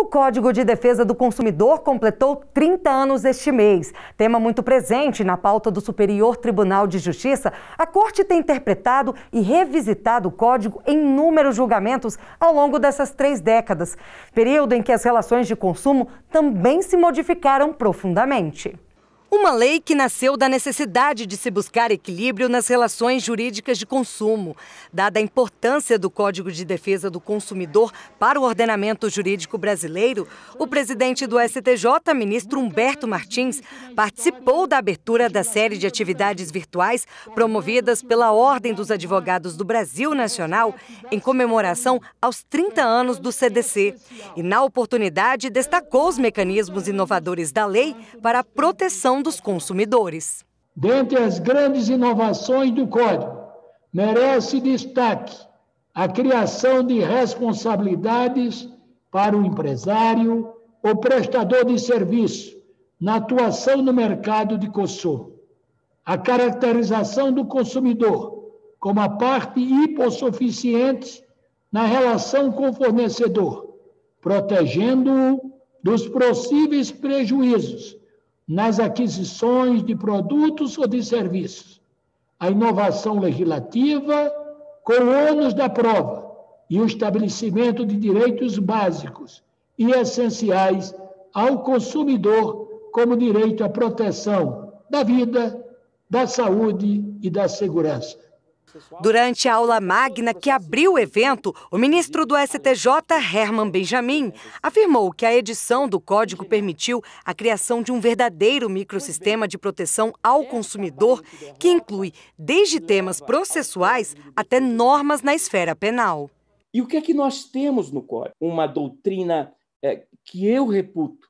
O Código de Defesa do Consumidor completou 30 anos este mês. Tema muito presente na pauta do Superior Tribunal de Justiça, a Corte tem interpretado e revisitado o código em inúmeros julgamentos ao longo dessas três décadas, período em que as relações de consumo também se modificaram profundamente. Uma lei que nasceu da necessidade de se buscar equilíbrio nas relações jurídicas de consumo. Dada a importância do Código de Defesa do Consumidor para o ordenamento jurídico brasileiro, o presidente do STJ, ministro Humberto Martins, participou da abertura da série de atividades virtuais promovidas pela Ordem dos Advogados do Brasil Nacional em comemoração aos 30 anos do CDC. E, na oportunidade, destacou os mecanismos inovadores da lei para a proteção dos consumidores. Dentre as grandes inovações do Código, merece destaque a criação de responsabilidades para o empresário ou prestador de serviço na atuação no mercado de consumo. A caracterização do consumidor como a parte hipossuficiente na relação com o fornecedor, protegendo-o dos possíveis prejuízos nas aquisições de produtos ou de serviços, a inovação legislativa com ônus da prova e o estabelecimento de direitos básicos e essenciais ao consumidor, como direito à proteção da vida, da saúde e da segurança. Durante a aula magna que abriu o evento, o ministro do STJ, Herman Benjamin, afirmou que a edição do código permitiu a criação de um verdadeiro microsistema de proteção ao consumidor, que inclui desde temas processuais até normas na esfera penal. E o que é que nós temos no código? Uma doutrina é, que eu reputo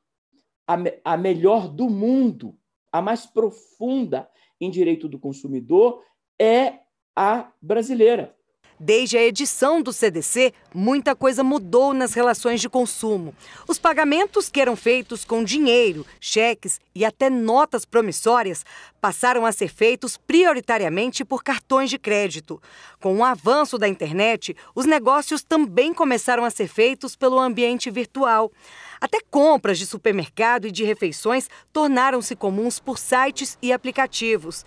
a, me, a melhor do mundo, a mais profunda em direito do consumidor, é a brasileira. Desde a edição do CDC, muita coisa mudou nas relações de consumo. Os pagamentos que eram feitos com dinheiro, cheques e até notas promissórias passaram a ser feitos prioritariamente por cartões de crédito. Com o avanço da internet, os negócios também começaram a ser feitos pelo ambiente virtual. Até compras de supermercado e de refeições tornaram-se comuns por sites e aplicativos.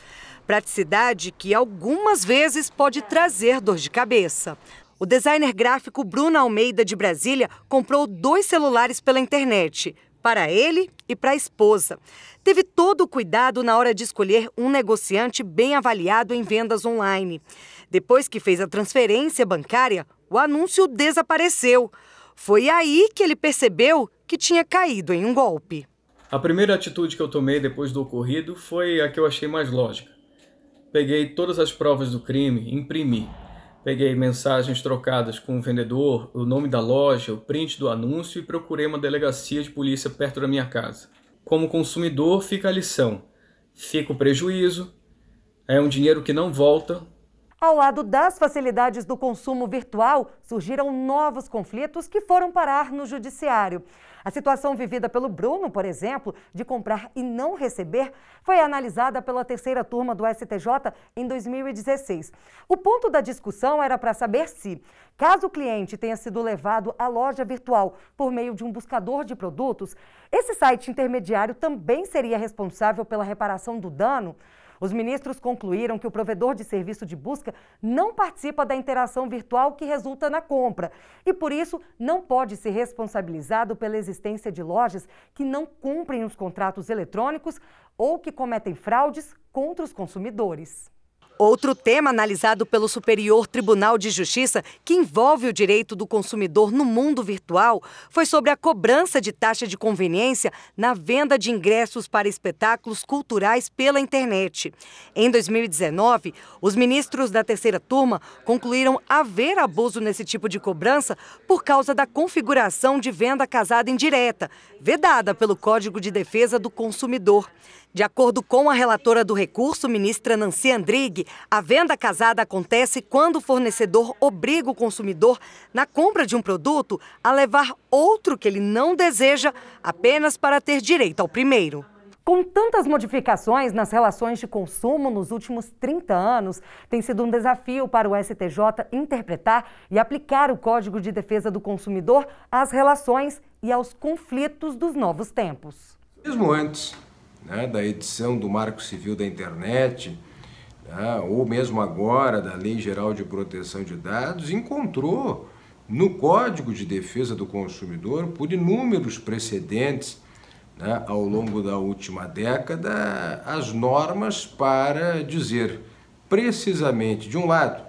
Praticidade que algumas vezes pode trazer dor de cabeça. O designer gráfico Bruno Almeida de Brasília comprou dois celulares pela internet, para ele e para a esposa. Teve todo o cuidado na hora de escolher um negociante bem avaliado em vendas online. Depois que fez a transferência bancária, o anúncio desapareceu. Foi aí que ele percebeu que tinha caído em um golpe. A primeira atitude que eu tomei depois do ocorrido foi a que eu achei mais lógica Peguei todas as provas do crime, imprimi. Peguei mensagens trocadas com o vendedor, o nome da loja, o print do anúncio e procurei uma delegacia de polícia perto da minha casa. Como consumidor, fica a lição: fica o prejuízo, é um dinheiro que não volta, ao lado das facilidades do consumo virtual, surgiram novos conflitos que foram parar no judiciário. A situação vivida pelo Bruno, por exemplo, de comprar e não receber, foi analisada pela terceira turma do STJ em 2016. O ponto da discussão era para saber se, caso o cliente tenha sido levado à loja virtual por meio de um buscador de produtos, esse site intermediário também seria responsável pela reparação do dano. Os ministros concluíram que o provedor de serviço de busca não participa da interação virtual que resulta na compra e, por isso, não pode ser responsabilizado pela existência de lojas que não cumprem os contratos eletrônicos ou que cometem fraudes contra os consumidores. Outro tema analisado pelo Superior Tribunal de Justiça, que envolve o direito do consumidor no mundo virtual, foi sobre a cobrança de taxa de conveniência na venda de ingressos para espetáculos culturais pela internet. Em 2019, os ministros da terceira turma concluíram haver abuso nesse tipo de cobrança por causa da configuração de venda casada indireta, vedada pelo Código de Defesa do Consumidor. De acordo com a relatora do recurso, ministra Nancy Andrighi, a venda casada acontece quando o fornecedor obriga o consumidor, na compra de um produto, a levar outro que ele não deseja apenas para ter direito ao primeiro. Com tantas modificações nas relações de consumo nos últimos 30 anos, tem sido um desafio para o STJ interpretar e aplicar o Código de Defesa do Consumidor às relações e aos conflitos dos novos tempos. Mesmo antes né, da edição do Marco Civil da Internet, né, ou mesmo agora da Lei Geral de Proteção de Dados, encontrou no Código de Defesa do Consumidor, por inúmeros precedentes né, ao longo da última década, as normas para dizer precisamente, de um lado,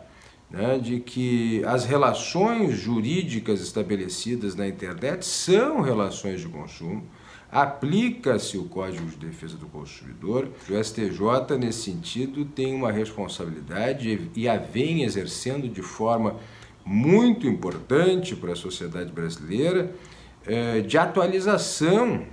né, de que as relações jurídicas estabelecidas na internet são relações de consumo, aplica-se o Código de Defesa do Consumidor. O STJ, nesse sentido, tem uma responsabilidade e a vem exercendo de forma muito importante para a sociedade brasileira eh, de atualização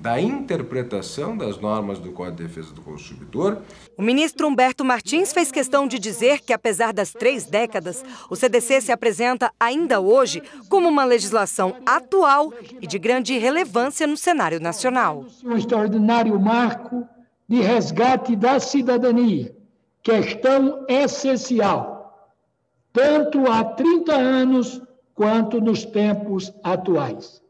da interpretação das normas do Código de Defesa do Consumidor. O ministro Humberto Martins fez questão de dizer que, apesar das três décadas, o CDC se apresenta ainda hoje como uma legislação atual e de grande relevância no cenário nacional. Um extraordinário marco de resgate da cidadania, questão essencial, tanto há 30 anos quanto nos tempos atuais.